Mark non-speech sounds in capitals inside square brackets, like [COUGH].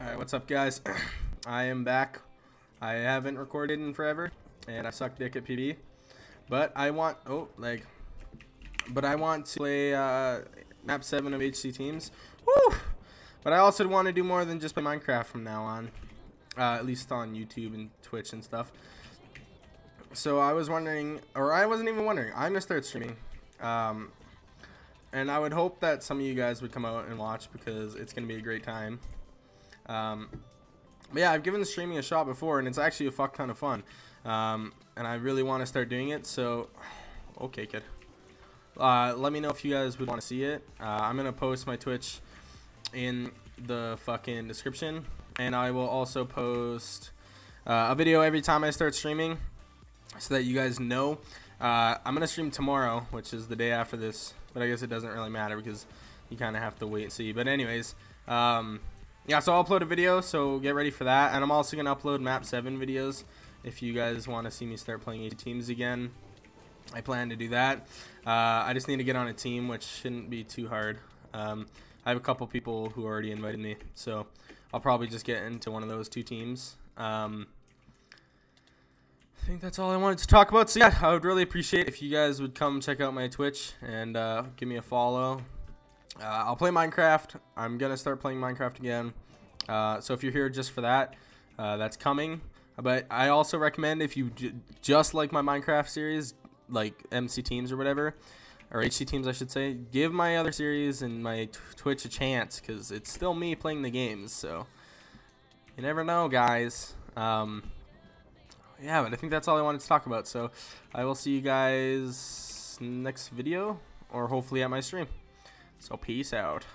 Alright, what's up guys? [CLEARS THROAT] I am back. I haven't recorded in forever, and I suck dick at PvP. But I want, oh, like, but I want to play uh, map 7 of HC Teams. Woo! But I also want to do more than just play Minecraft from now on. Uh, at least on YouTube and Twitch and stuff. So I was wondering, or I wasn't even wondering, I'm going to start streaming. Um, and I would hope that some of you guys would come out and watch because it's going to be a great time. Um, but yeah, I've given streaming a shot before, and it's actually a fuck ton of fun. Um, and I really want to start doing it, so... [SIGHS] Okay, kid. Uh, let me know if you guys would want to see it. Uh, I'm going to post my Twitch in the fucking description. And I will also post uh, a video every time I start streaming so that you guys know. Uh, I'm going to stream tomorrow, which is the day after this. But I guess it doesn't really matter because you kind of have to wait and see. But anyways, um, yeah, so I'll upload a video, so get ready for that. And I'm also going to upload Map 7 videos if you guys want to see me start playing 8 teams again. I plan to do that. Uh, I just need to get on a team, which shouldn't be too hard. Um, I have a couple people who already invited me, so I'll probably just get into one of those two teams. Um, I think that's all I wanted to talk about. So yeah, I would really appreciate if you guys would come check out my Twitch and uh, give me a follow. Uh, I'll play Minecraft. I'm gonna start playing Minecraft again. Uh, so if you're here just for that, uh, that's coming. But I also recommend if you just like my Minecraft series, like MC Teams or whatever, or HC Teams I should say, give my other series and my Twitch a chance because it's still me playing the games. So you never know, guys. Um, yeah, but I think that's all I wanted to talk about. So I will see you guys next video or hopefully at my stream. So peace out.